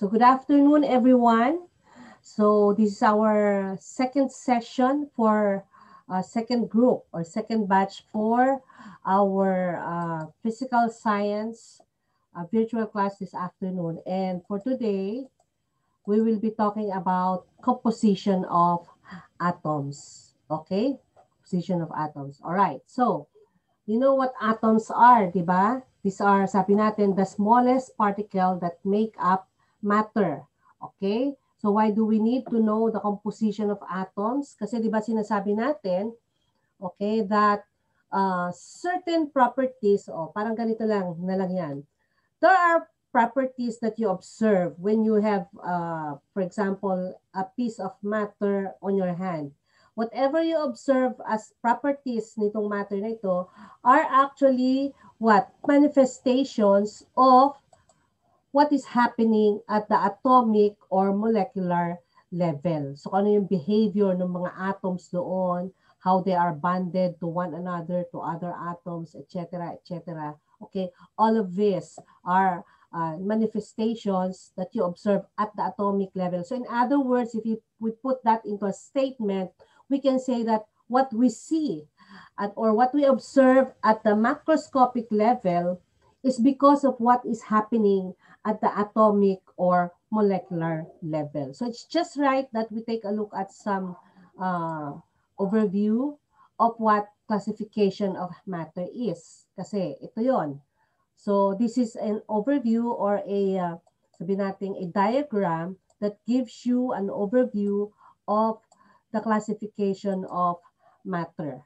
So good afternoon, everyone. So this is our second session for uh, second group or second batch for our uh, physical science uh, virtual class this afternoon. And for today, we will be talking about composition of atoms. Okay? Composition of atoms. All right. So, you know what atoms are, di? These are, sabi natin, the smallest particle that make up matter. Okay? So why do we need to know the composition of atoms? Kasi di ba sinasabi natin, okay, that uh, certain properties, oh, parang ganito lang, na lang yan. There are properties that you observe when you have, uh, for example, a piece of matter on your hand. Whatever you observe as properties nitong matter na ito are actually what? Manifestations of what is happening at the atomic or molecular level. So ano yung behavior ng mga atoms doon, how they are bonded to one another, to other atoms, etc., etc. Okay, all of this are uh, manifestations that you observe at the atomic level. So in other words, if you, we put that into a statement, we can say that what we see at, or what we observe at the macroscopic level is because of what is happening at the atomic or molecular level. So it's just right that we take a look at some uh, overview of what classification of matter is. Kasi ito yon. So this is an overview or a, uh, sabi natin, a diagram that gives you an overview of the classification of matter.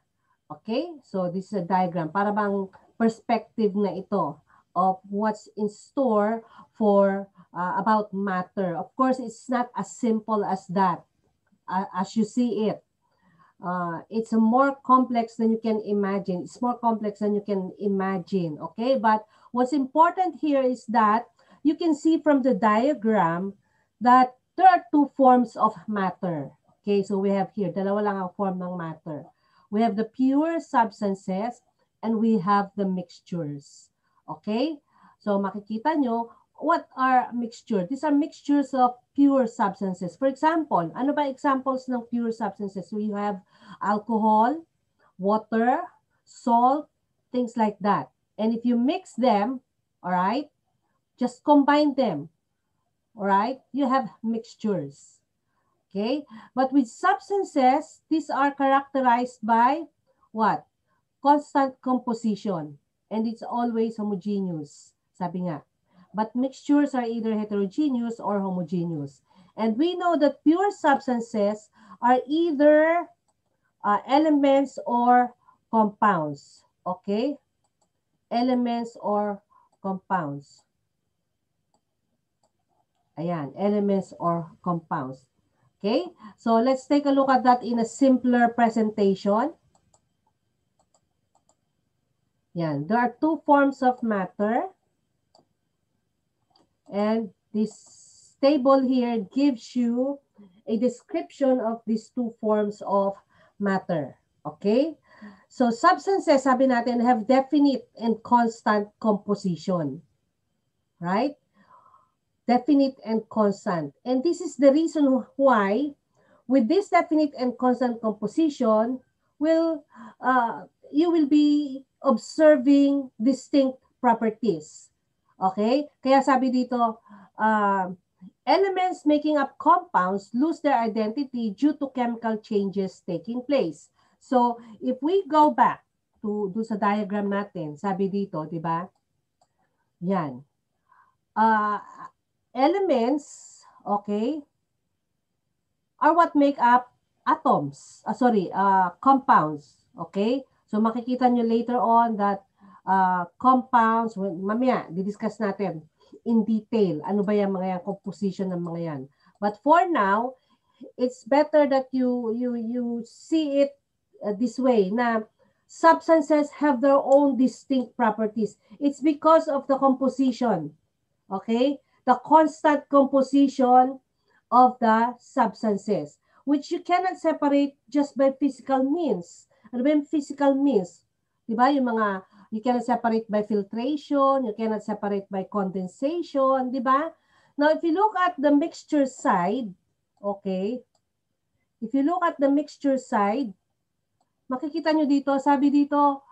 Okay? So this is a diagram. Para bang perspective na ito of what's in store for uh, about matter. Of course, it's not as simple as that, uh, as you see it. Uh, it's more complex than you can imagine. It's more complex than you can imagine, okay? But what's important here is that you can see from the diagram that there are two forms of matter. Okay, so we have here, dalawa lang ang form ng matter. We have the pure substances and we have the mixtures. Okay? So makikita nyo, what are mixture? These are mixtures of pure substances. For example, ano ba examples ng pure substances? We have alcohol, water, salt, things like that. And if you mix them, all right, just combine them, all right, you have mixtures. Okay, but with substances, these are characterized by what? Constant composition and it's always homogeneous, sabi nga. But mixtures are either heterogeneous or homogeneous. And we know that pure substances are either uh, elements or compounds. Okay? Elements or compounds. Ayan, elements or compounds. Okay? So let's take a look at that in a simpler presentation. Yan. There are two forms of matter. And this table here gives you a description of these two forms of matter. Okay? So substances, sabi natin, have definite and constant composition. Right? Definite and constant. And this is the reason why with this definite and constant composition will uh, you will be observing distinct properties. Okay? Kaya sabi dito, uh, elements making up compounds lose their identity due to chemical changes taking place. So, if we go back to do sa diagram natin, sabi dito, di ba? Yan. Uh, elements, okay, are what make up atoms. Uh, sorry, uh, compounds. Okay? So makikita nyo later on that uh, compounds, mamaya, didiscuss natin in detail, ano ba yung mga yan, composition ng mga yan. But for now, it's better that you you you see it uh, this way na substances have their own distinct properties. It's because of the composition. Okay? The constant composition of the substances, which you cannot separate just by physical means. Ano ba physical means? Di ba? Yung mga, you cannot separate by filtration, you cannot separate by condensation, di ba? Now, if you look at the mixture side, okay, if you look at the mixture side, makikita nyo dito, sabi dito,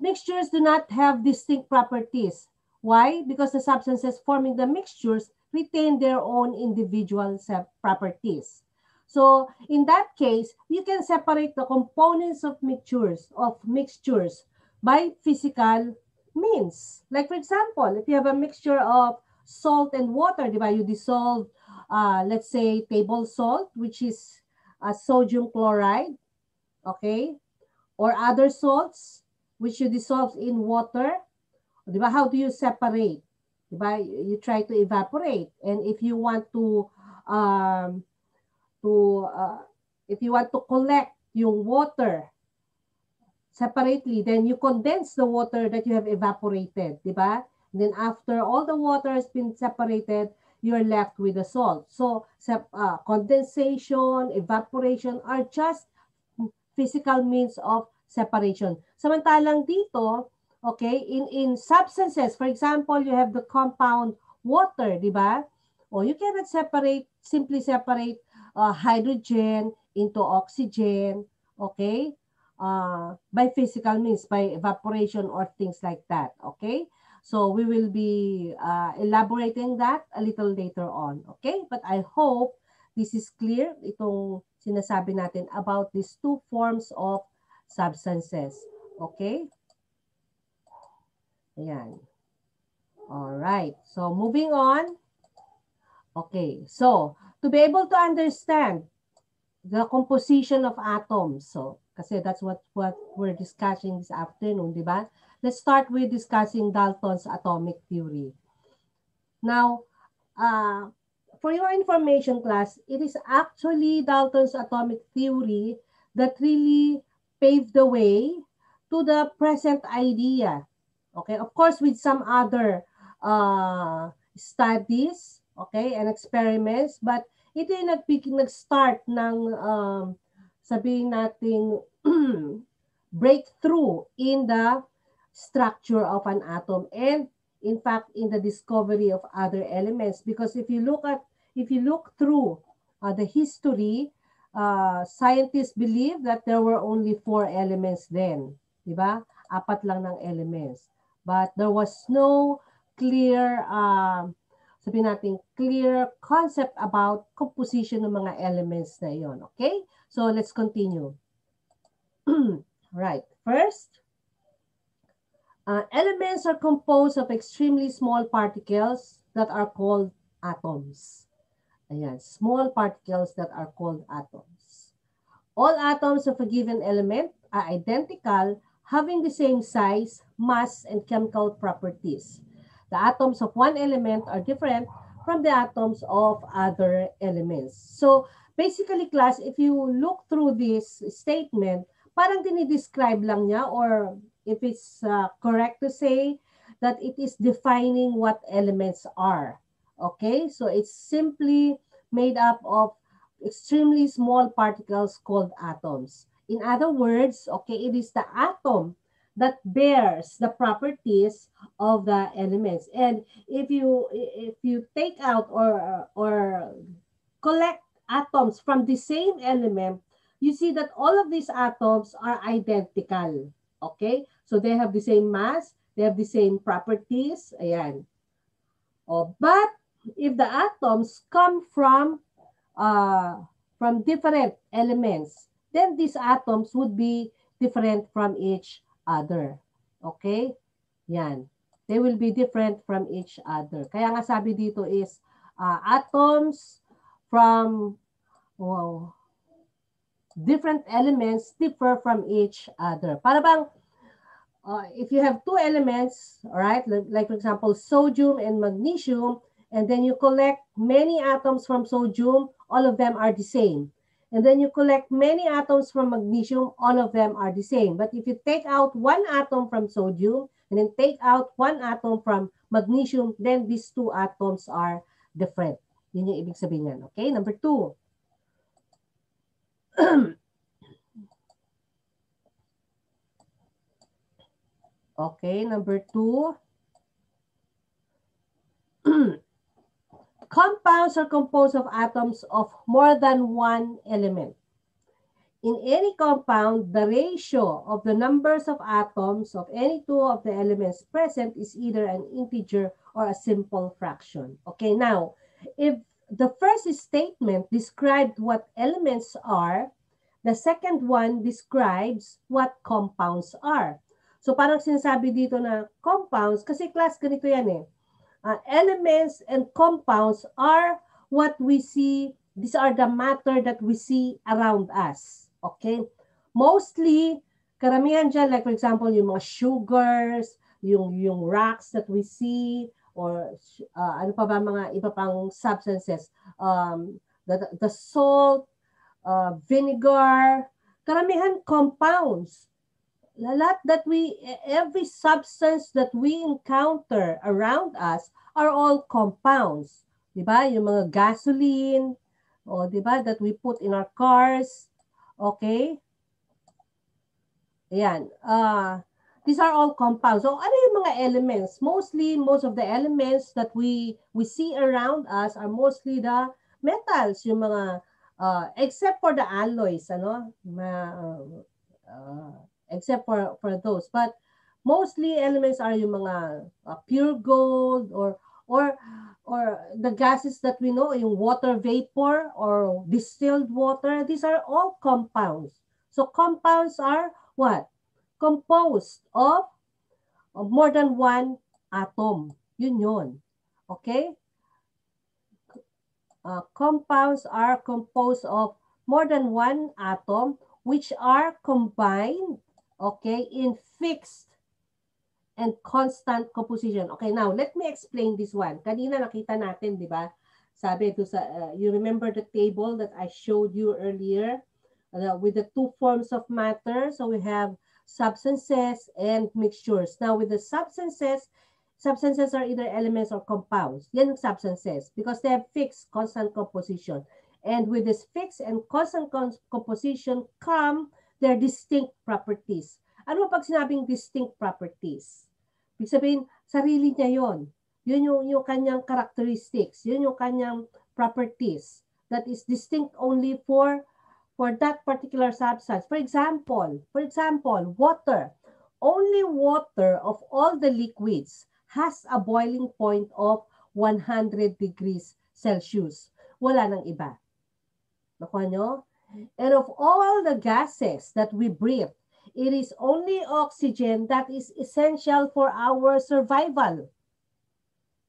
mixtures do not have distinct properties. Why? Because the substances forming the mixtures retain their own individual properties. So in that case, you can separate the components of mixtures of mixtures by physical means. Like for example, if you have a mixture of salt and water, diba? you dissolve, uh, let's say, table salt, which is uh, sodium chloride, okay? Or other salts, which you dissolve in water. Diba? How do you separate? Diba? You try to evaporate. And if you want to, um, to uh, if you want to collect yung water separately, then you condense the water that you have evaporated, di ba? Then after all the water has been separated, you're left with the salt. So uh, condensation, evaporation are just physical means of separation. Samantalang dito, okay, in, in substances, for example, you have the compound water, di ba? Or you cannot separate, simply separate uh, hydrogen into oxygen, okay? Uh, by physical means, by evaporation or things like that, okay? So we will be uh, elaborating that a little later on, okay? But I hope this is clear, itong sinasabi natin about these two forms of substances, okay? Ayan. All right. So moving on. Okay. So to be able to understand the composition of atoms. So, kasi that's what, what we're discussing this afternoon, di ba? Let's start with discussing Dalton's atomic theory. Now, uh, for your information class, it is actually Dalton's atomic theory that really paved the way to the present idea. Okay, of course, with some other uh, studies okay, and experiments, but ito yung nag-start ng, um, sabihin nating, breakthrough in the structure of an atom and in fact in the discovery of other elements. Because if you look at if you look through uh, the history uh, scientists believe that there were only four elements then di ba? Apat lang ng elements. But there was no clear uh, sabihin natin, clear concept about composition ng mga elements na iyon. Okay? So, let's continue. right. First, uh, elements are composed of extremely small particles that are called atoms. Ayan, small particles that are called atoms. All atoms of a given element are identical, having the same size, mass, and chemical properties. The atoms of one element are different from the atoms of other elements. So basically class, if you look through this statement, parang dinidescribe lang niya or if it's uh, correct to say that it is defining what elements are. Okay, so it's simply made up of extremely small particles called atoms. In other words, okay, it is the atom that bears the properties of the elements. And if you if you take out or or collect atoms from the same element, you see that all of these atoms are identical. Okay? So they have the same mass, they have the same properties. Ayan. Oh, but if the atoms come from uh, from different elements, then these atoms would be different from each other. Okay? Yan. They will be different from each other. Kaya nga sabi dito is uh, atoms from wow, different elements differ from each other. Para bang uh, if you have two elements, all right, like for example, sodium and magnesium, and then you collect many atoms from sodium, all of them are the same. And then you collect many atoms from magnesium, all of them are the same. But if you take out one atom from sodium and then take out one atom from magnesium, then these two atoms are different. Yun yung ibig sabihin yan. Okay, number two. okay, number two. Compounds are composed of atoms of more than one element. In any compound, the ratio of the numbers of atoms of any two of the elements present is either an integer or a simple fraction. Okay, now, if the first statement described what elements are, the second one describes what compounds are. So parang sinasabi dito na compounds, kasi class ganito yan eh. Uh, elements and compounds are what we see, these are the matter that we see around us. Okay? Mostly, karamihan dyan, like for example, yung mga sugars, yung, yung rocks that we see, or uh, ano pa ba mga iba pang substances, um, the, the salt, uh, vinegar, karamihan compounds. Lahat that we, every substance that we encounter around us are all compounds. Diba? Yung mga gasoline, o diba, that we put in our cars, Okay? Ayan. Uh, these are all compounds. So ano yung mga elements? Mostly, most of the elements that we we see around us are mostly the metals, yung mga uh, except for the alloys, ano? Ma, uh, uh, except for for those. But mostly elements are yung mga uh, pure gold or or or the gases that we know, in water vapor or distilled water, these are all compounds. So compounds are what? Composed of, of more than one atom. Yun yun. Okay? Uh, compounds are composed of more than one atom which are combined, okay, in fixed and constant composition. Okay, now let me explain this one. Kanina nakita natin, di ba? Sabi ito sa, uh, you remember the table that I showed you earlier uh, with the two forms of matter. So we have substances and mixtures. Now with the substances, substances are either elements or compounds. Yan substances because they have fixed constant composition. And with this fixed and constant composition come their distinct properties. Ano pag sinabing distinct properties? Ibig sabihin, sarili niya yon. Yun yung, yung kanyang characteristics. Yun yung kanyang properties that is distinct only for for that particular substance. For example, for example, water. Only water of all the liquids has a boiling point of 100 degrees Celsius. Wala nang iba. Nakuha nyo? And of all the gases that we breathe, It is only oxygen that is essential for our survival.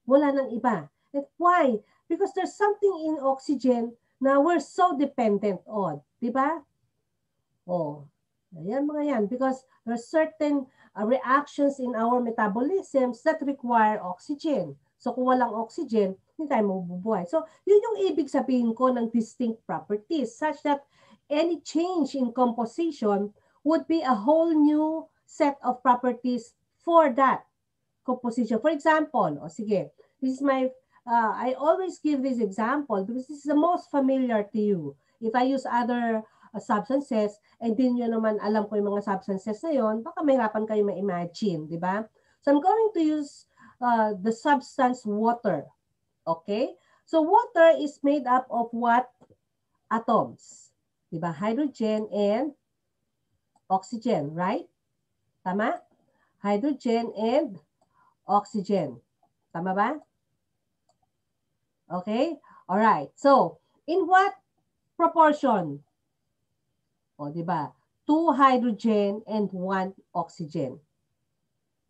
Wala nang iba. And why? Because there's something in oxygen na we're so dependent on. Di ba? Oh, ayan mga yan. Because there are certain uh, reactions in our metabolisms that require oxygen. So kung walang oxygen, hindi tayo mabubuhay. So yun yung ibig sabihin ko ng distinct properties such that any change in composition would be a whole new set of properties for that composition. For example, o sige, this is my, uh, I always give this example because this is the most familiar to you. If I use other uh, substances, and din nyo naman alam ko yung mga substances na yon, baka mahirapan kayo ma-imagine, di ba? So I'm going to use uh, the substance water. Okay? So water is made up of what? Atoms. Di ba? Hydrogen and oxygen, right? Tama? Hydrogen and oxygen. Tama ba? Okay? All right. So, in what proportion? O, di ba? Two hydrogen and one oxygen.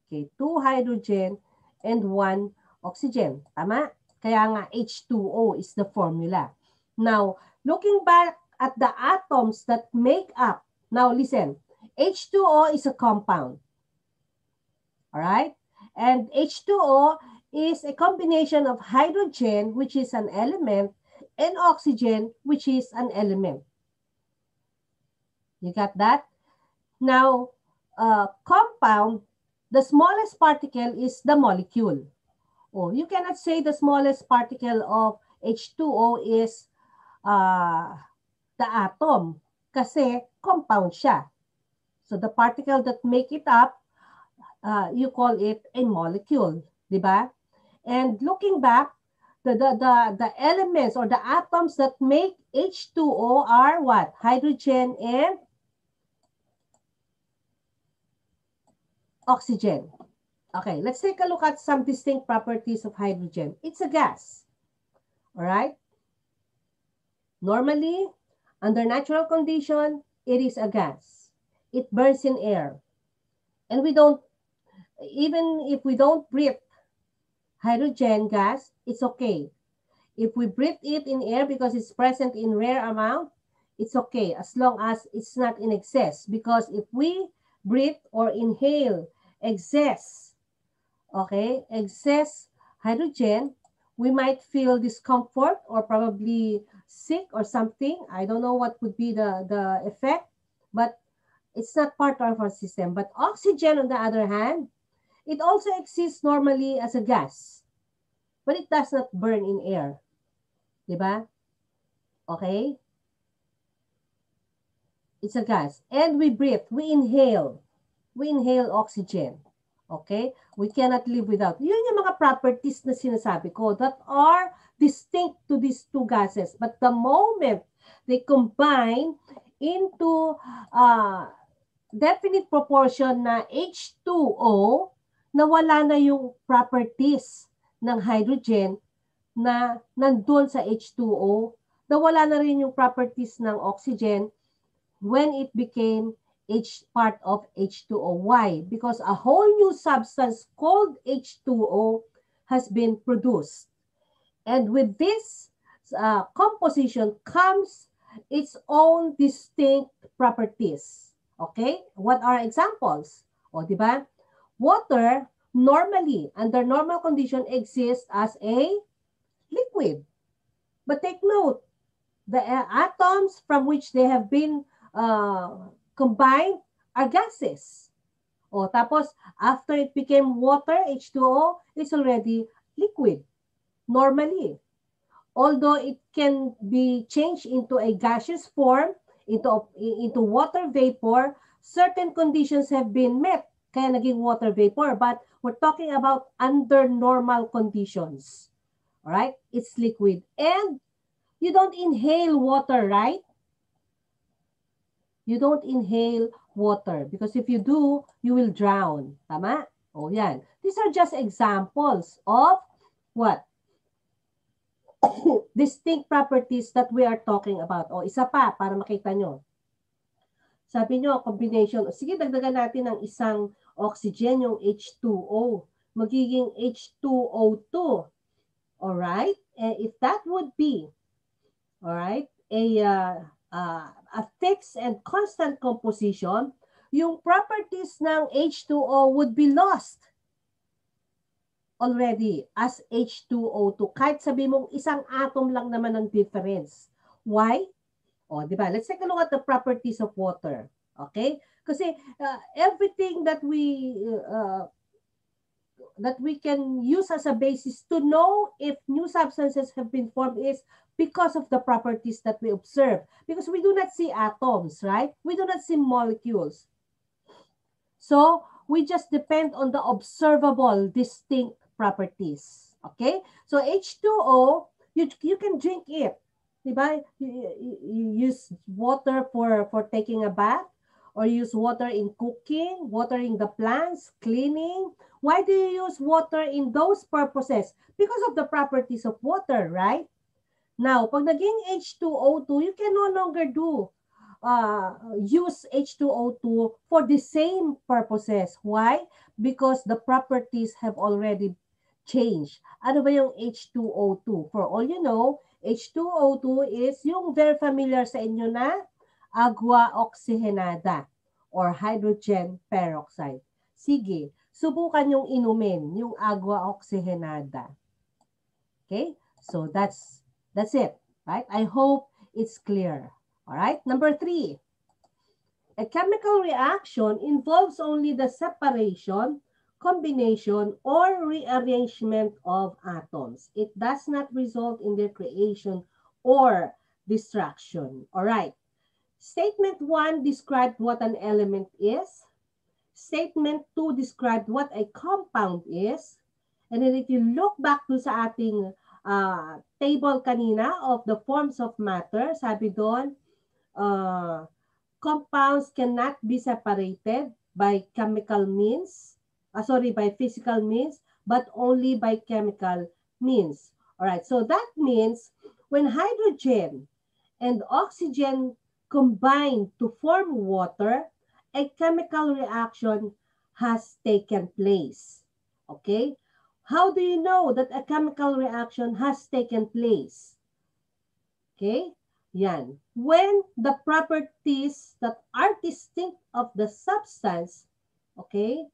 Okay, two hydrogen and one oxygen. Tama? Kaya nga H2O is the formula. Now, looking back at the atoms that make up, now listen, H2O is a compound. All right? And H2O is a combination of hydrogen, which is an element, and oxygen, which is an element. You got that? Now, uh, compound, the smallest particle is the molecule. Oh, you cannot say the smallest particle of H2O is uh, the atom kasi compound siya. So the particle that make it up, uh, you call it a molecule, di ba? And looking back, the, the, the, the elements or the atoms that make H2O are what? Hydrogen and oxygen. Okay, let's take a look at some distinct properties of hydrogen. It's a gas. All right? Normally, under natural condition, it is a gas. It burns in air. And we don't, even if we don't breathe hydrogen gas, it's okay. If we breathe it in air because it's present in rare amount, it's okay as long as it's not in excess. Because if we breathe or inhale excess, okay, excess hydrogen, we might feel discomfort or probably sick or something. I don't know what would be the, the effect, but it's not part of our system. But oxygen, on the other hand, it also exists normally as a gas, but it does not burn in air. Diba? Okay? It's a gas. And we breathe, we inhale. We inhale oxygen. Okay? We cannot live without. Yun yung mga properties na sinasabi ko that are distinct to these two gases. But the moment they combine into uh, definite proportion na H2O, nawala na yung properties ng hydrogen na nandun sa H2O, nawala na rin yung properties ng oxygen when it became H part of H2O. Why? Because a whole new substance called H2O has been produced. And with this uh, composition comes its own distinct properties. Okay? What are examples? O, di ba? Water normally, under normal condition, exists as a liquid. But take note, the uh, atoms from which they have been uh, combined are gases. O, tapos, after it became water, H2O, it's already liquid, normally. Although it can be changed into a gaseous form, into, into water vapor, certain conditions have been met kaya naging water vapor. But we're talking about under normal conditions. All right? It's liquid. And you don't inhale water, right? You don't inhale water because if you do, you will drown. Tama? O yan. These are just examples of what? Distinct properties that we are talking about. O isa pa para makita nyo. Sabi nyo, combination. Sige, dagdagan natin ng isang oxygen, yung H2O. Magiging H2O2. Alright? And if that would be, alright, a, uh, uh, a fixed and constant composition, yung properties ng H2O would be lost already as H2O2. Kahit sabi mong isang atom lang naman ang difference. Why? O, di ba? Let's take a look at the properties of water. Okay? Kasi uh, everything that we uh, that we can use as a basis to know if new substances have been formed is because of the properties that we observe. Because we do not see atoms, right? We do not see molecules. So, we just depend on the observable distinct properties. Okay? So, H2O, you, you can drink it. Diba? You, you use water for, for taking a bath or use water in cooking, watering the plants, cleaning. Why do you use water in those purposes? Because of the properties of water, right? Now, pag naging H2O2, you can no longer do uh, use H2O2 for the same purposes. Why? Because the properties have already changed. Ano ba yung H2O2? For all you know, H2O2 is yung very familiar sa inyo na agua oxygenada or hydrogen peroxide. Sige, subukan yung inumin, yung agua oxygenada. Okay? So that's that's it, right? I hope it's clear. All right? Number three, a chemical reaction involves only the separation combination or rearrangement of atoms. It does not result in their creation or destruction. All right. Statement 1 described what an element is. Statement 2 described what a compound is. And then if you look back to sa ating uh, table kanina of the forms of matter. Sabi doon, uh, compounds cannot be separated by chemical means, uh, sorry, by physical means, but only by chemical means. All right, so that means when hydrogen and oxygen combine to form water, a chemical reaction has taken place. Okay? How do you know that a chemical reaction has taken place? Okay? Yan. When the properties that are distinct of the substance, okay,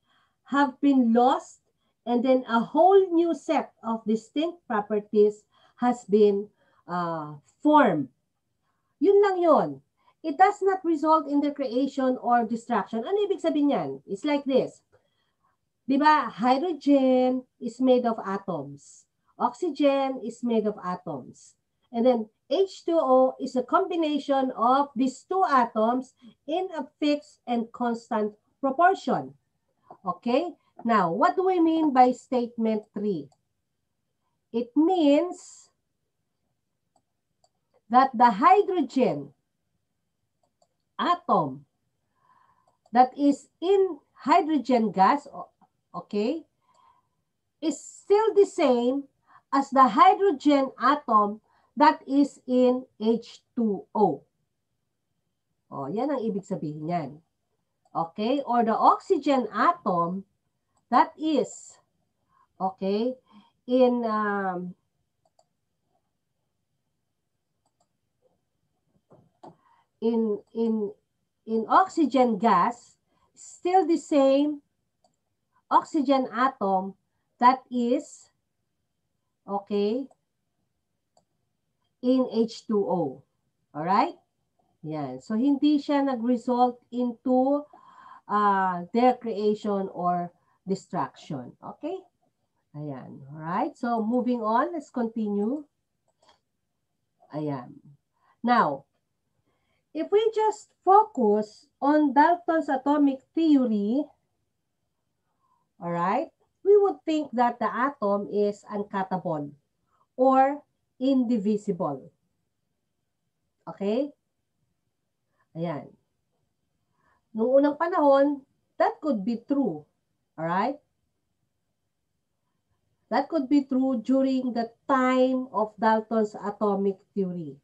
have been lost and then a whole new set of distinct properties has been uh, formed. Yun lang yun. It does not result in the creation or destruction. Ano ibig sabihin yan? It's like this. Di ba? Hydrogen is made of atoms. Oxygen is made of atoms. And then H2O is a combination of these two atoms in a fixed and constant proportion. Okay? Now, what do we mean by statement 3? It means that the hydrogen atom that is in hydrogen gas, okay, is still the same as the hydrogen atom that is in H2O. O, yan ang ibig sabihin yan. Okay? Or the oxygen atom that is, okay, in um, in in in oxygen gas still the same oxygen atom that is okay in H2O. Alright? Yan. So, hindi siya nag-result into uh, their creation or destruction. Okay? Ayan. Alright? So, moving on. Let's continue. Ayan. Now, if we just focus on Dalton's atomic theory, alright, we would think that the atom is uncuttable or indivisible. Okay? Ayan. Noong unang panahon, that could be true. Alright? That could be true during the time of Dalton's atomic theory.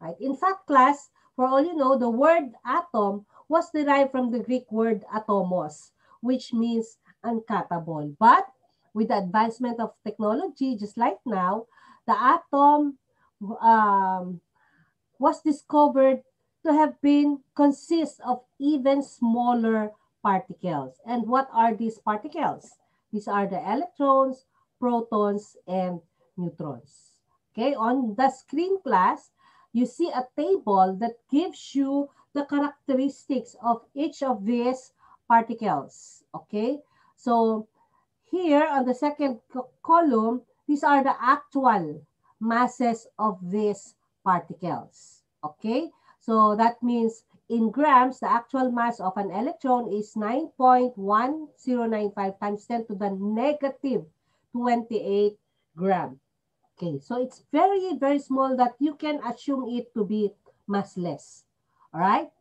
Right? In fact, class, for all you know, the word atom was derived from the Greek word atomos, which means uncuttable. But with the advancement of technology, just like now, the atom um, was discovered to have been consist of even smaller particles. And what are these particles? These are the electrons, protons, and neutrons. Okay, on the screen class, you see a table that gives you the characteristics of each of these particles. Okay, so here on the second column, these are the actual masses of these particles. Okay? So that means in grams, the actual mass of an electron is 9.1095 times 10 to the negative 28 gram. Okay, so it's very, very small that you can assume it to be massless. All right?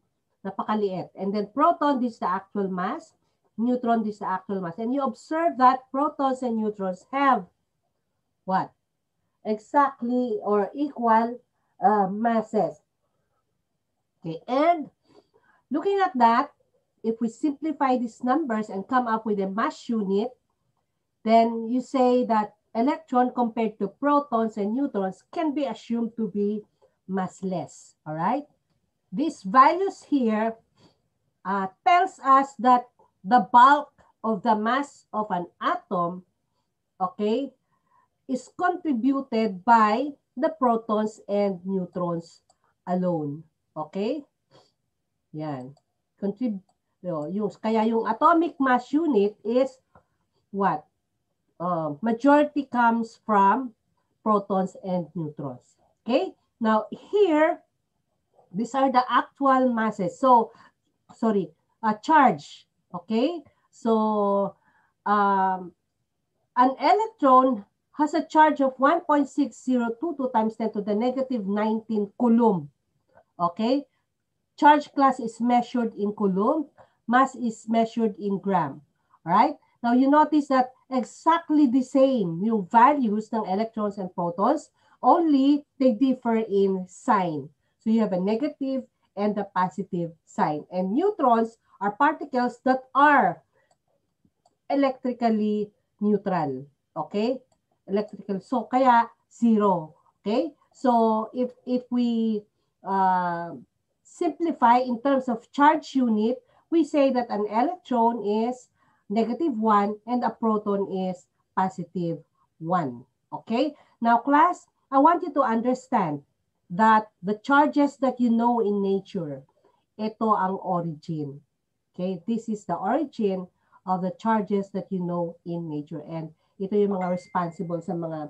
Napakaliit. And then proton, this is the actual mass. Neutron, this is the actual mass. And you observe that protons and neutrons have what? Exactly or equal uh, masses. Okay, and looking at that, if we simplify these numbers and come up with a mass unit, then you say that electron compared to protons and neutrons can be assumed to be massless, all right? These values here uh, tells us that the bulk of the mass of an atom, okay, is contributed by the protons and neutrons alone. Okay? Yan. Contrib yung, kaya yung atomic mass unit is what? Uh, majority comes from protons and neutrons. Okay? Now, here, these are the actual masses. So, sorry, a charge. Okay? So, um, an electron has a charge of 1.6022 times 10 to the negative 19 coulomb. Okay? Charge class is measured in coulomb. Mass is measured in gram. Alright? Now, you notice that exactly the same yung values ng electrons and protons, only they differ in sign. So, you have a negative and a positive sign. And neutrons are particles that are electrically neutral. Okay? Electrical. So, kaya zero. Okay? So, if, if we uh, simplify in terms of charge unit, we say that an electron is negative 1 and a proton is positive 1. Okay? Now, class, I want you to understand that the charges that you know in nature, ito ang origin. Okay? This is the origin of the charges that you know in nature. And ito yung mga responsible sa mga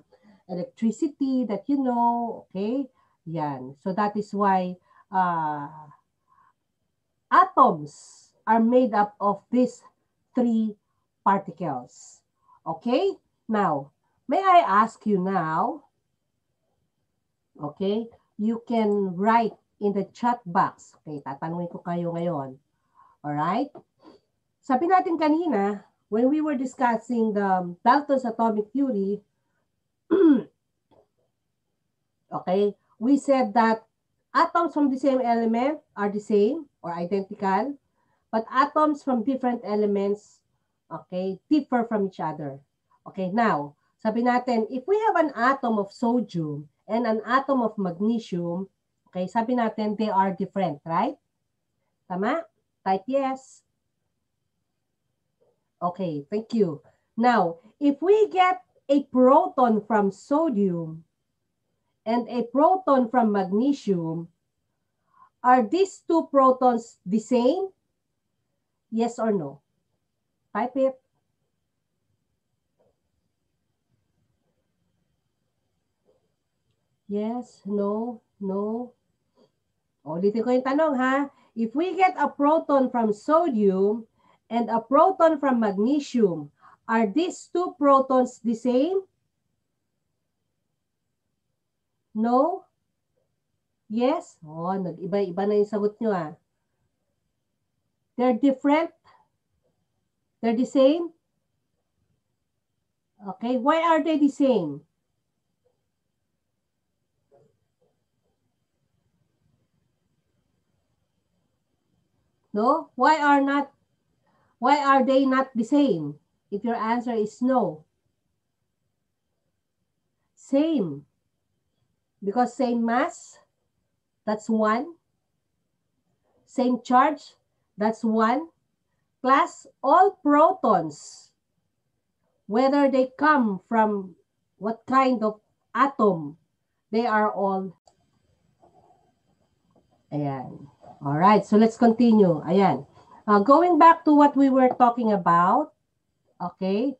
electricity that you know. Okay? Yan. So that is why uh, atoms are made up of these three particles. Okay? Now, may I ask you now, okay, you can write in the chat box. Okay, tatanungin ko kayo ngayon. Alright? Sabi natin kanina, when we were discussing the Dalton's atomic theory, okay, we said that atoms from the same element are the same or identical, but atoms from different elements, okay, differ from each other. Okay, now, sabi natin, if we have an atom of sodium and an atom of magnesium, okay, sabi natin they are different, right? Tama? Type yes. Okay, thank you. Now, if we get a proton from sodium and a proton from magnesium, are these two protons the same? Yes or no? Type it. Yes, no, no. Ulitin ko yung tanong ha. If we get a proton from sodium and a proton from magnesium, are these two protons the same? No? Yes? Oh, nag-iba-iba na yung sagot nyo ah. They're different? They're the same? Okay, why are they the same? No? Why are not why are they not the same? If your answer is no. Same. Because same mass, that's one. Same charge, that's one. Plus all protons, whether they come from what kind of atom, they are all. Ayan. All right, so let's continue. Ayan. Uh, going back to what we were talking about. Okay.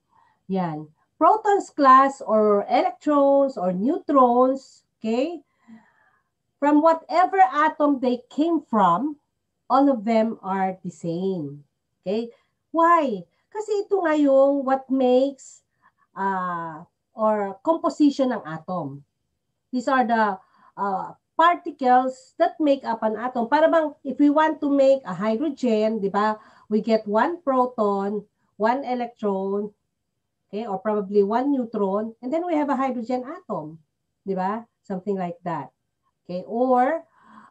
Yan. Protons class or electrons or neutrons, okay? From whatever atom they came from, all of them are the same. Okay? Why? Kasi ito nga yung what makes uh, or composition ng atom. These are the uh, particles that make up an atom. Para bang if we want to make a hydrogen, di ba, we get one proton, one electron, okay, or probably one neutron, and then we have a hydrogen atom, di ba? Something like that. Okay, or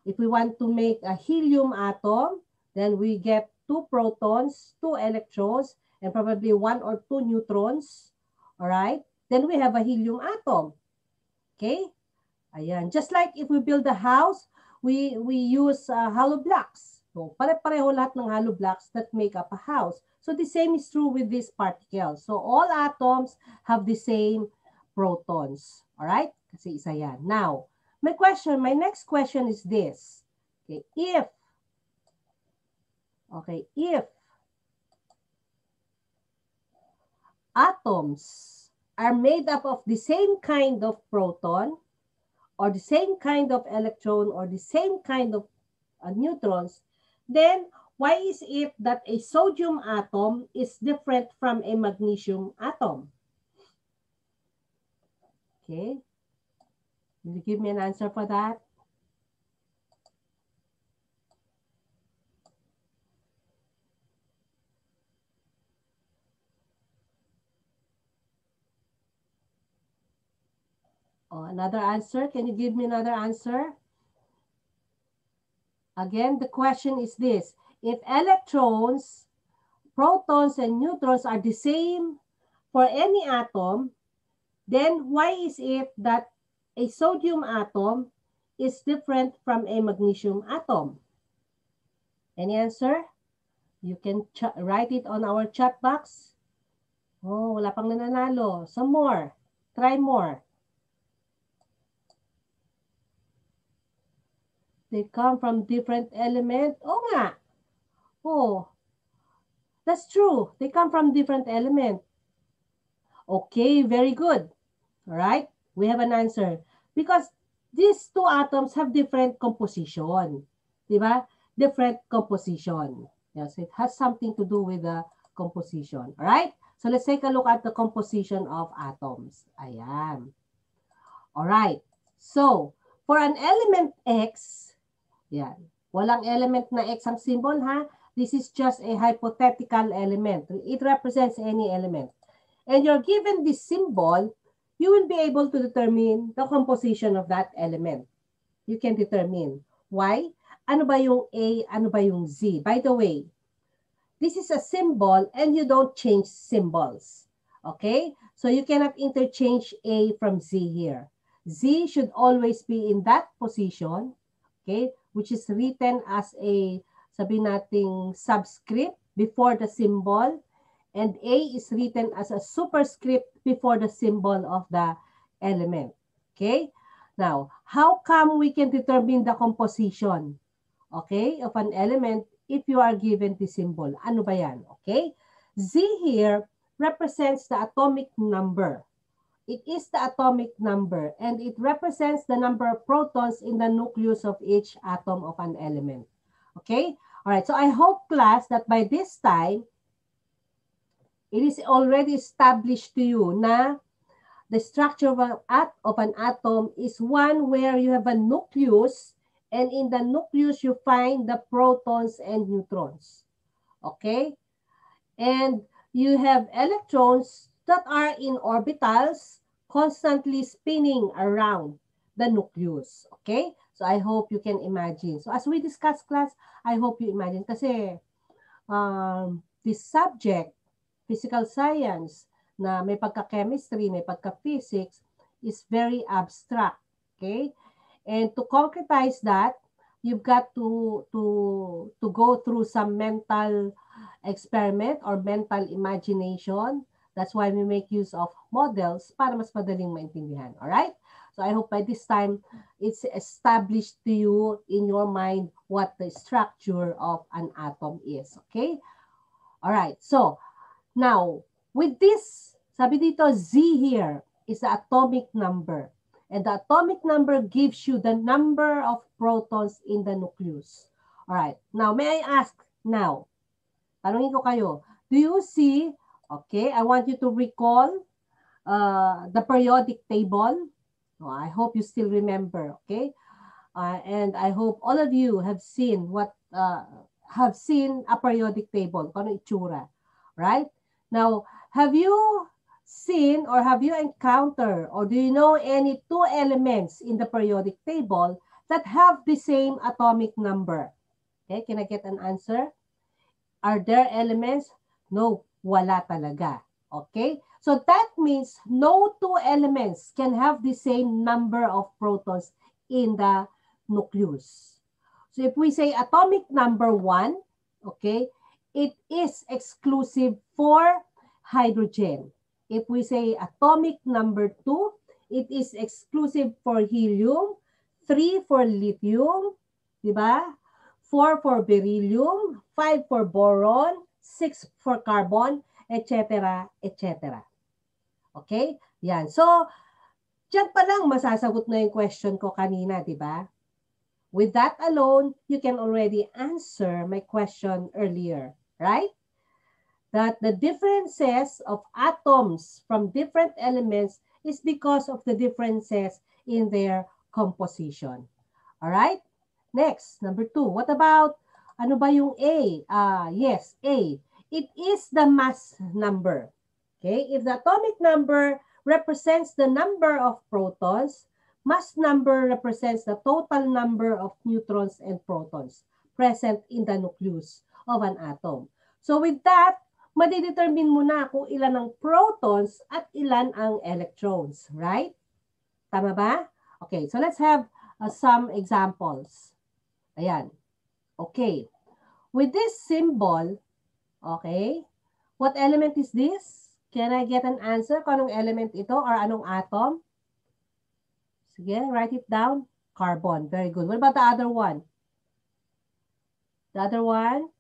if we want to make a helium atom, then we get two protons, two electrons, and probably one or two neutrons. All right? Then we have a helium atom. Okay? Ayan. Just like if we build a house, we, we use uh, hollow blocks. So, pare-pareho lahat ng hollow blocks that make up a house. So, the same is true with these particles. So, all atoms have the same protons. Alright? Kasi isa yan. Now, my question, my next question is this. Okay, if, okay, if atoms are made up of the same kind of proton, or the same kind of electron or the same kind of uh, neutrons, then why is it that a sodium atom is different from a magnesium atom? Okay. Will you give me an answer for that? Oh, another answer. Can you give me another answer? Again, the question is this. If electrons, protons, and neutrons are the same for any atom, then why is it that a sodium atom is different from a magnesium atom? Any answer? You can write it on our chat box. Oh, wala pang nananalo. Some more. Try more. They come from different element. Oh nga. Oh. That's true. They come from different element. Okay, very good. All right? We have an answer. Because these two atoms have different composition. Diba? Different composition. Yes, it has something to do with the composition. All right? So let's take a look at the composition of atoms. Ayan. All right. So, for an element X, yan. Walang element na X ang symbol ha. This is just a hypothetical element. It represents any element. And you're given this symbol, you will be able to determine the composition of that element. You can determine. Why? Ano ba yung A, ano ba yung Z? By the way, this is a symbol and you don't change symbols. Okay? So you cannot interchange A from Z here. Z should always be in that position. Okay? Which is written as a, sabi nating subscript before the symbol, and A is written as a superscript before the symbol of the element. Okay? Now, how come we can determine the composition, okay, of an element if you are given the symbol? Ano ba yan? Okay? Z here represents the atomic number. It is the atomic number and it represents the number of protons in the nucleus of each atom of an element. Okay? All right. So I hope class that by this time, it is already established to you na the structure of an, of an atom is one where you have a nucleus and in the nucleus you find the protons and neutrons. Okay? And you have electrons that are in orbitals constantly spinning around the nucleus. Okay? So I hope you can imagine. So as we discuss class, I hope you imagine. Kasi um, this subject, physical science, na may pagka-chemistry, may pagka-physics, is very abstract. Okay? And to concretize that, you've got to, to, to go through some mental experiment or mental imagination That's why we make use of models para mas madaling maintindihan. All right? So I hope by this time, it's established to you in your mind what the structure of an atom is. Okay? All right. So now, with this, sabi dito, Z here is the atomic number. And the atomic number gives you the number of protons in the nucleus. All right. Now, may I ask now, tanongin ko kayo, do you see Okay, I want you to recall uh, the periodic table. Oh, I hope you still remember, okay? Uh, and I hope all of you have seen what, uh, have seen a periodic table, kano itsura, right? Now, have you seen or have you encountered or do you know any two elements in the periodic table that have the same atomic number? Okay, can I get an answer? Are there elements? No, wala talaga. Okay? So that means no two elements can have the same number of protons in the nucleus. So if we say atomic number one, okay, it is exclusive for hydrogen. If we say atomic number two, it is exclusive for helium, three for lithium, di ba? Four for beryllium, five for boron, 6 for carbon, etc., etc. Okay? Yan. So, dyan pa lang masasagot na yung question ko kanina, di ba? With that alone, you can already answer my question earlier, right? That the differences of atoms from different elements is because of the differences in their composition. All right? Next, number two. What about, ano ba yung A? Uh, yes, A. It is the mass number. Okay? If the atomic number represents the number of protons, mass number represents the total number of neutrons and protons present in the nucleus of an atom. So with that, madidetermine mo na kung ilan ang protons at ilan ang electrons, right? Tama ba? Okay, so let's have uh, some examples. Ayan. Okay. With this symbol, okay, what element is this? Can I get an answer kung anong element ito or anong atom? Sige, write it down. Carbon. Very good. What about the other one? The other one?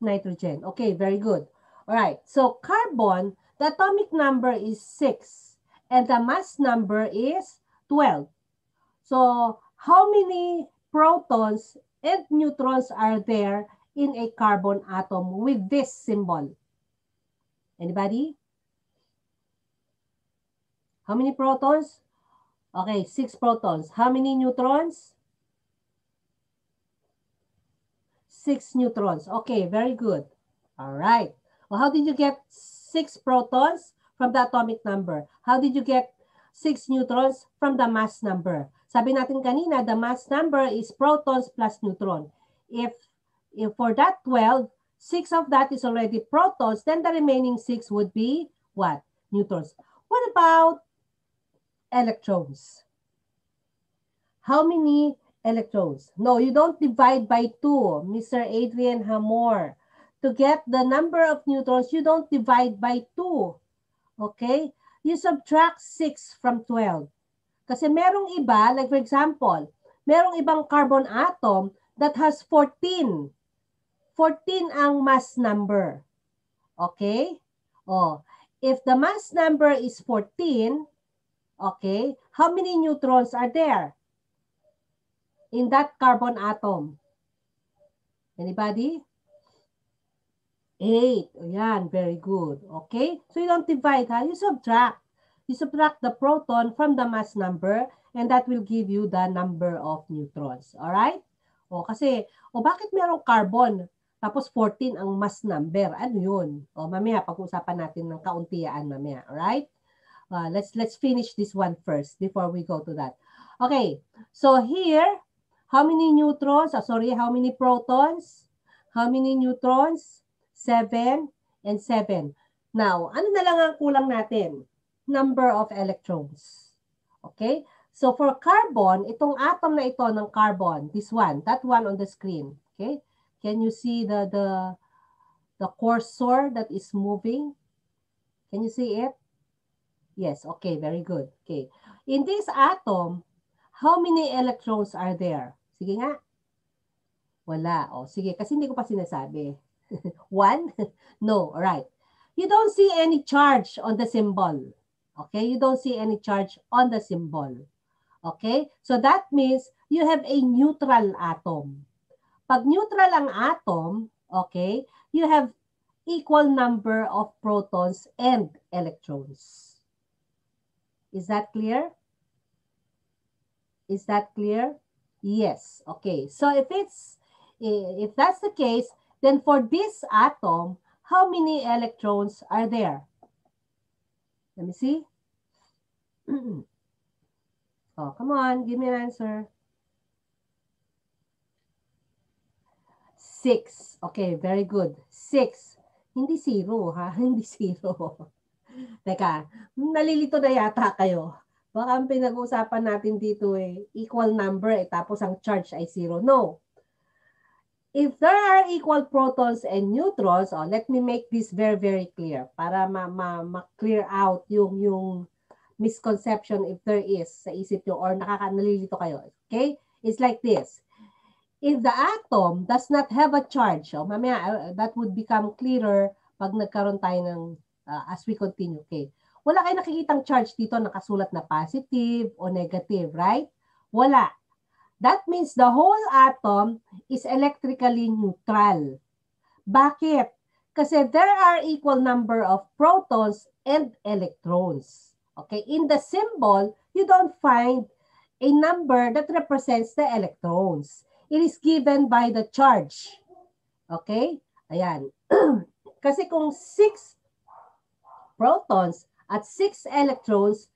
Nitrogen. Okay, very good. All right. So carbon, the atomic number is 6 and the mass number is 12. So how many protons and neutrons are there in a carbon atom with this symbol? Anybody? How many protons? Okay, 6 protons. How many neutrons? 6 neutrons. Okay, very good. All right. Well, how did you get 6 protons from the atomic number? How did you get 6 neutrons from the mass number? Sabi natin kanina, the mass number is protons plus neutron. If, if for that 12, 6 of that is already protons, then the remaining 6 would be what? Neutrons. What about electrons? How many electrons? No, you don't divide by 2, Mr. Adrian Hamor. To get the number of neutrons, you don't divide by 2. Okay? You subtract 6 from 12. Kasi merong iba, like for example, merong ibang carbon atom that has 14. 14 ang mass number. Okay? Oh, if the mass number is 14, okay, how many neutrons are there in that carbon atom? Anybody? 8. Ayan, very good. Okay? So you don't divide, ha? You subtract you subtract the proton from the mass number and that will give you the number of neutrons. Alright? O kasi, o bakit merong carbon? Tapos 14 ang mass number. Ano yun? O mamaya, pag-usapan natin ng kauntiaan mamaya. Alright? Uh, let's, let's finish this one first before we go to that. Okay. So here, how many neutrons? Oh, sorry, how many protons? How many neutrons? 7 and 7. Now, ano na lang ang kulang natin? Number of electrons. Okay? So for carbon, itong atom na ito ng carbon, this one, that one on the screen. Okay? Can you see the the the cursor that is moving? Can you see it? Yes, okay, very good. Okay. In this atom, how many electrons are there? Sige nga. Wala. O, sige, kasi hindi ko pa sinasabi. One? no, all right. You don't see any charge on the symbol. Okay, you don't see any charge on the symbol. Okay, so that means you have a neutral atom. Pag neutral ang atom, okay, you have equal number of protons and electrons. Is that clear? Is that clear? Yes. Okay. So if it's if that's the case, then for this atom, how many electrons are there? Let me see. oh, come on, give me an answer. Six. Okay, very good. Six. Hindi zero, ha? Hindi zero. Teka, nalilito na yata kayo. Baka ang pinag-uusapan natin dito eh, equal number eh, tapos ang charge ay zero. No. If there are equal protons and neutrons, oh, let me make this very, very clear para ma-clear ma, ma out yung, yung misconception if there is sa isip nyo or nakakanalilito kayo. Okay? It's like this. If the atom does not have a charge, oh, mamaya uh, that would become clearer pag nagkaroon tayo ng uh, as we continue. Okay? Wala kayo nakikitang charge dito nakasulat na positive o negative, right? Wala. That means the whole atom is electrically neutral. Bakit? Kasi there are equal number of protons and electrons. Okay, in the symbol, you don't find a number that represents the electrons. It is given by the charge. Okay? Ayan. Kasi kung 6 protons at 6 electrons,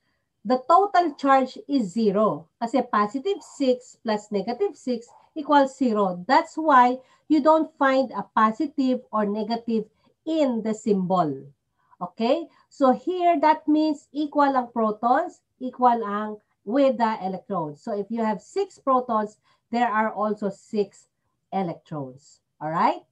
the total charge is 0. Kasi positive 6 plus negative 6 equals 0. That's why you don't find a positive or negative in the symbol. Okay? So here, that means equal ang protons, equal ang with the electrons. So if you have 6 protons, there are also 6 electrons. All right?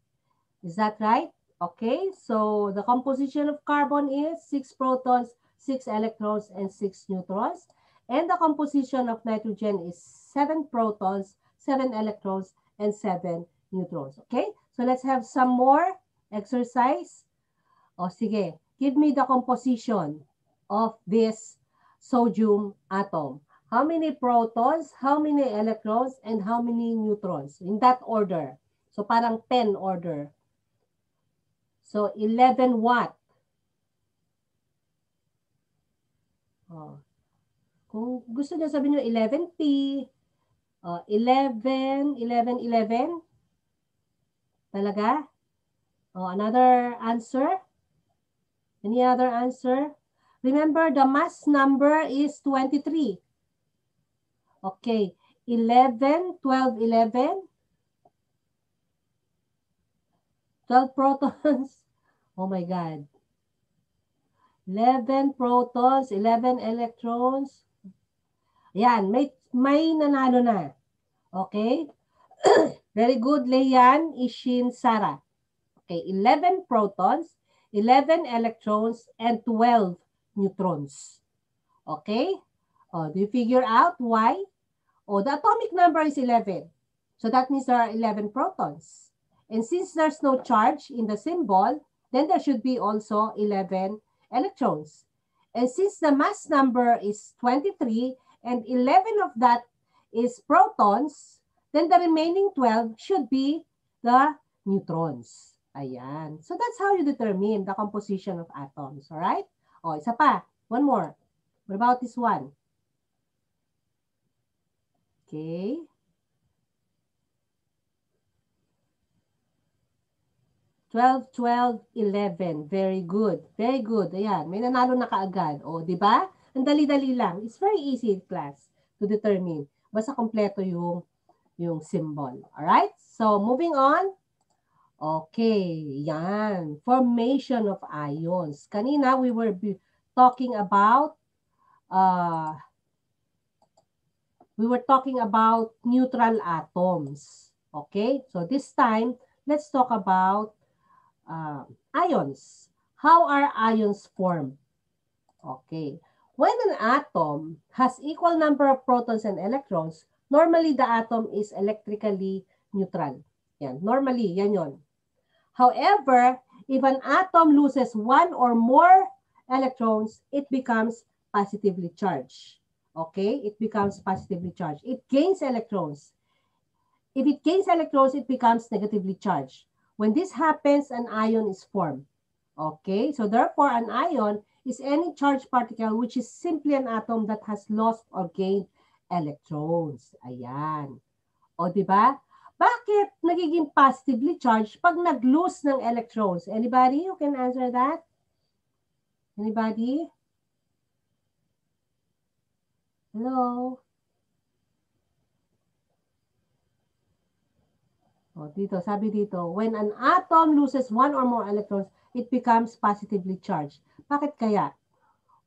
Is that right? Okay, so the composition of carbon is 6 protons, 6 electrons, and 6 neutrons. And the composition of nitrogen is 7 protons, 7 electrons, and 7 neutrons. Okay, so let's have some more exercise. O sige, give me the composition of this sodium atom. How many protons, how many electrons, and how many neutrons? In that order. So parang 10 order. So, 11 watt. Oh. Kung gusto niyo sabihin niyo 11P, oh, 11, 11, 11. Talaga? Oh, another answer? Any other answer? Remember, the mass number is 23. Okay, 11, 12, 11. 12 protons. Oh my God. 11 protons, 11 electrons. Yan, may, may nanalo na. Okay? Very good, Leyan, Ishin, Sara. Okay, 11 protons, 11 electrons, and 12 neutrons. Okay? Oh, do you figure out why? Oh, the atomic number is 11. So that means there are 11 protons. And since there's no charge in the symbol, then there should be also 11 electrons. And since the mass number is 23 and 11 of that is protons, then the remaining 12 should be the neutrons. Ayan. So that's how you determine the composition of atoms. All right? O, isa pa. One more. What about this one? Okay. 12, 12, 11. Very good. Very good. Ayan, may nanalo na kaagad. O, di ba? Ang dali-dali lang. It's very easy in class to determine. Basta kompleto yung, yung symbol. Alright? So, moving on. Okay, yan. Formation of ions. Kanina, we were talking about uh, we were talking about neutral atoms. Okay? So, this time, let's talk about uh, ions. How are ions formed? Okay. When an atom has equal number of protons and electrons, normally the atom is electrically neutral. Yan. Normally, yan yon. However, if an atom loses one or more electrons, it becomes positively charged. Okay? It becomes positively charged. It gains electrons. If it gains electrons, it becomes negatively charged. When this happens, an ion is formed. Okay, so therefore an ion is any charged particle which is simply an atom that has lost or gained electrons. Ayan. O, di ba? Bakit nagiging positively charged pag nag-lose ng electrons? Anybody who can answer that? Anybody? Hello? O, dito, sabi dito, when an atom loses one or more electrons, it becomes positively charged. Bakit kaya?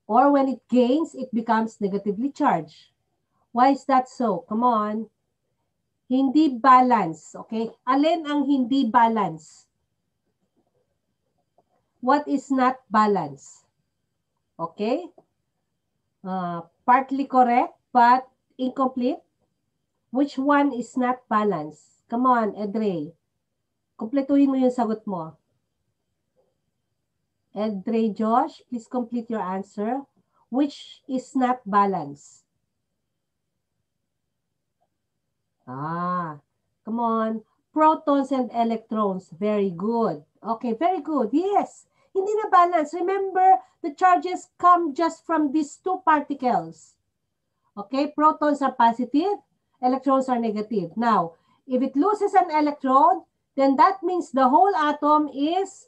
Or when it gains, it becomes negatively charged. Why is that so? Come on. Hindi balance. Okay? Alin ang hindi balance? What is not balance? Okay? Uh, partly correct, but incomplete. Which one is not balanced? Come on, Edre. Kompletuhin mo yung sagot mo. Edre Josh, please complete your answer. Which is not balanced? Ah, come on. Protons and electrons. Very good. Okay, very good. Yes. Hindi na balance. Remember, the charges come just from these two particles. Okay, protons are positive, electrons are negative. Now, if it loses an electron, then that means the whole atom is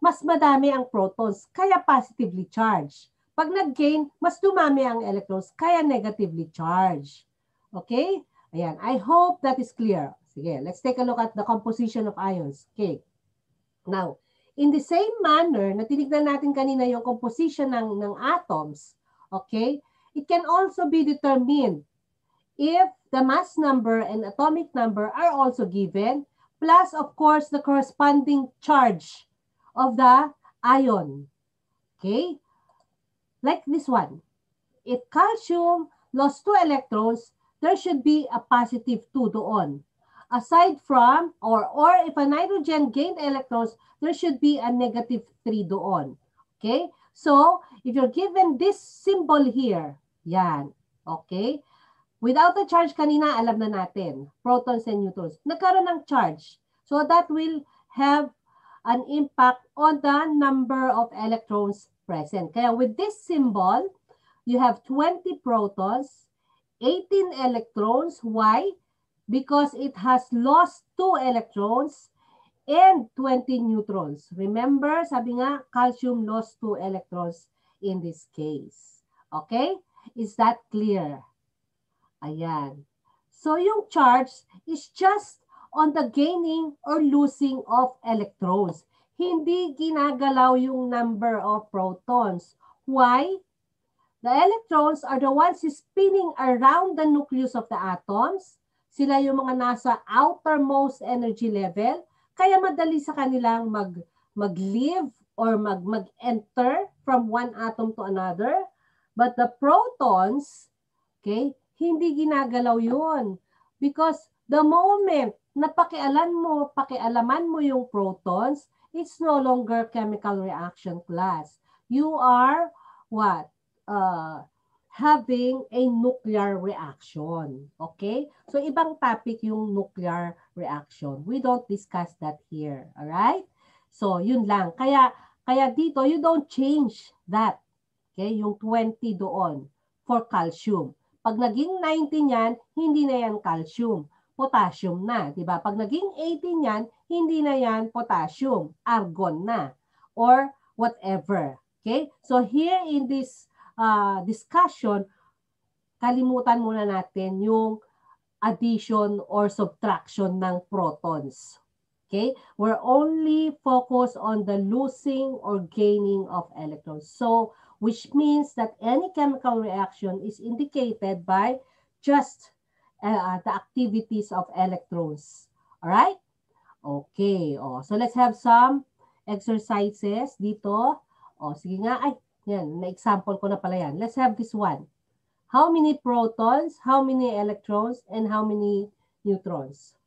mas madami ang protons, kaya positively charged. Pag nag-gain, mas dumami ang electrons, kaya negatively charged. Okay? Ayan, I hope that is clear. Sige, let's take a look at the composition of ions. Okay. Now, in the same manner na tinignan natin kanina yung composition ng, ng atoms, okay, it can also be determined if the mass number and atomic number are also given, plus, of course, the corresponding charge of the ion. Okay? Like this one. If calcium lost two electrons, there should be a positive 2 doon. Aside from, or, or if a nitrogen gained electrons, there should be a negative 3 doon. Okay? So, if you're given this symbol here, yan. Okay? Without the charge kanina, alam na natin, protons and neutrons. Nagkaroon ng charge. So, that will have an impact on the number of electrons present. Kaya with this symbol, you have 20 protons, 18 electrons. Why? Because it has lost 2 electrons and 20 neutrons. Remember, sabi nga, calcium lost 2 electrons in this case. Okay? Is that clear? Ayan. So yung charge is just on the gaining or losing of electrons. Hindi ginagalaw yung number of protons. Why? The electrons are the ones spinning around the nucleus of the atoms. Sila yung mga nasa outermost energy level. Kaya madali sa kanilang mag, mag-live or mag, mag-enter from one atom to another. But the protons, okay, hindi ginagalaw yun. Because the moment na pakialan mo, pakialaman mo yung protons, it's no longer chemical reaction class. You are what? uh, having a nuclear reaction. Okay? So, ibang topic yung nuclear reaction. We don't discuss that here. Alright? So, yun lang. Kaya, kaya dito, you don't change that. Okay? Yung 20 doon for calcium. Pag naging 19 yan, hindi na yan calcium. Potassium na. Diba? Pag naging 18 yan, hindi na yan potassium. Argon na. Or whatever. Okay? So, here in this uh, discussion, kalimutan muna natin yung addition or subtraction ng protons. Okay? We're only focused on the losing or gaining of electrons. So, which means that any chemical reaction is indicated by just uh, the activities of electrons. All right? Okay. Oh, so let's have some exercises dito. Oh, sige nga. Ay, yan, na-example ko na pala yan. Let's have this one. How many protons, how many electrons, and how many neutrons?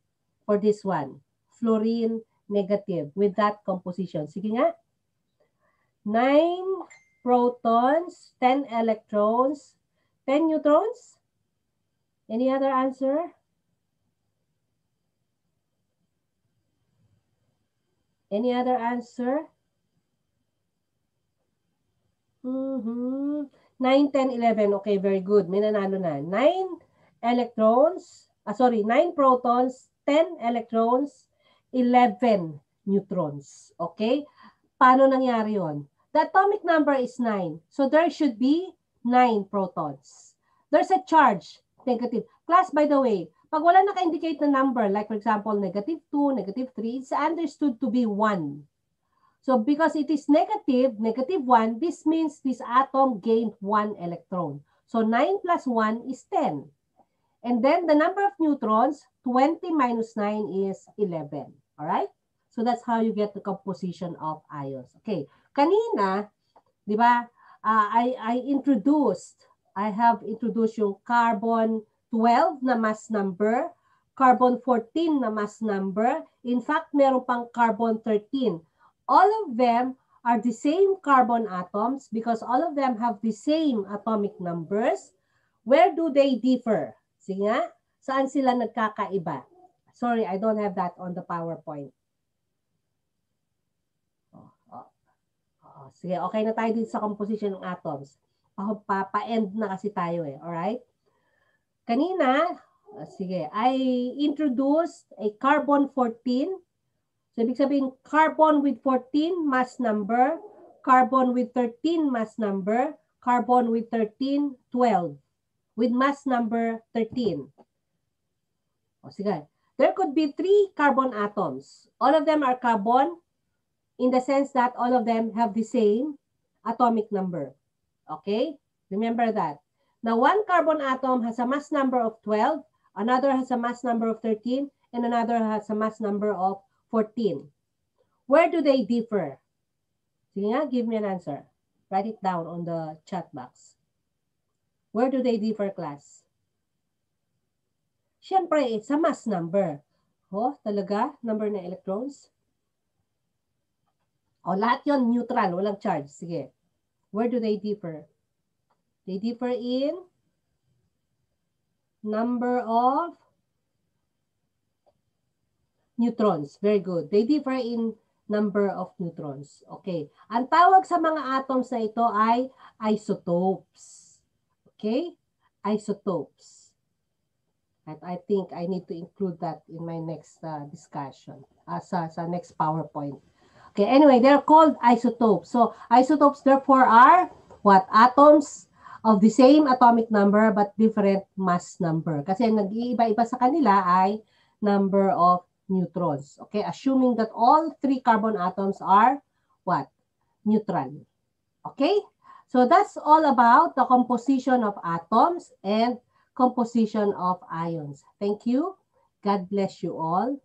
For this one, fluorine negative with that composition. Sige nga. 9 protons, 10 electrons, 10 neutrons. Any other answer? Any other answer? Mm-hmm. 9, 10, 11. Okay, very good. May nanalo na. 9 electrons, ah, sorry, 9 protons, 10 electrons, 11 neutrons. Okay? Paano nangyari yon? The atomic number is 9. So there should be 9 protons. There's a charge, negative. Class, by the way, pag wala naka-indicate na number, like for example, negative 2, negative 3, it's understood to be 1. So because it is negative, negative 1, this means this atom gained 1 electron. So 9 plus 1 is 10. And then the number of neutrons, 20 minus 9 is 11. All right? So that's how you get the composition of ions. Okay. Kanina, di ba, uh, I, I introduced, I have introduced yung carbon 12 na mass number, carbon 14 na mass number. In fact, meron pang carbon 13 all of them are the same carbon atoms because all of them have the same atomic numbers. Where do they differ? Sige nga, saan sila nagkakaiba? Sorry, I don't have that on the PowerPoint. Sige, okay na tayo dito sa composition ng atoms. Pa-end na kasi tayo eh. Alright? Kanina, ah, sige, I introduced a carbon 14. So, ibig sabihin, carbon with 14 mass number, carbon with 13 mass number, carbon with 13, 12. With mass number 13. O, sige. There could be three carbon atoms. All of them are carbon in the sense that all of them have the same atomic number. Okay? Remember that. Now, one carbon atom has a mass number of 12, another has a mass number of 13, and another has a mass number of 14. Where do they differ? Sige nga, give me an answer. Write it down on the chat box. Where do they differ, class? Siyempre, it's a mass number. Oh, talaga? Number ng electrons? O, lahat yon neutral, walang charge. Sige. Where do they differ? They differ in number of neutrons. Very good. They differ in number of neutrons. Okay. Ang tawag sa mga atoms na ito ay isotopes. Okay? Isotopes. And I think I need to include that in my next uh, discussion, uh, sa, sa next PowerPoint. Okay, anyway, they're called isotopes. So, isotopes therefore are what? Atoms of the same atomic number but different mass number. Kasi nag-iiba-iba sa kanila ay number of neutrons. Okay, assuming that all three carbon atoms are what? Neutral. Okay? So that's all about the composition of atoms and composition of ions. Thank you. God bless you all.